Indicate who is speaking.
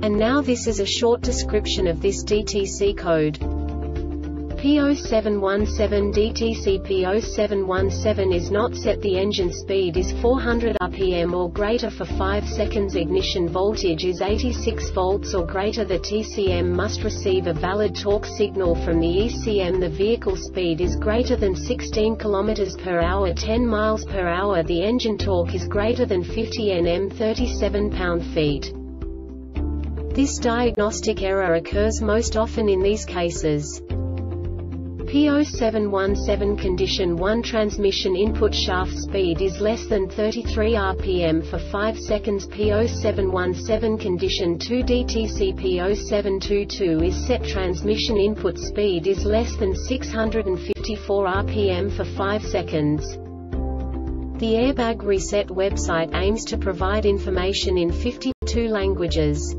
Speaker 1: And now this is a short description of this DTC code. P0717 DTC P0717 is not set. The engine speed is 400 rpm or greater for 5 seconds. Ignition voltage is 86 volts or greater. The TCM must receive a valid torque signal from the ECM the vehicle speed is greater than 16 km per hour 10 miles per hour. The engine torque is greater than 50 Nm 37 pound-feet. This diagnostic error occurs most often in these cases. P0717 condition 1 transmission input shaft speed is less than 33 rpm for 5 seconds P0717 condition 2 DTC P0722 is set transmission input speed is less than 654 rpm for 5 seconds. The Airbag Reset website aims to provide information in 52 languages.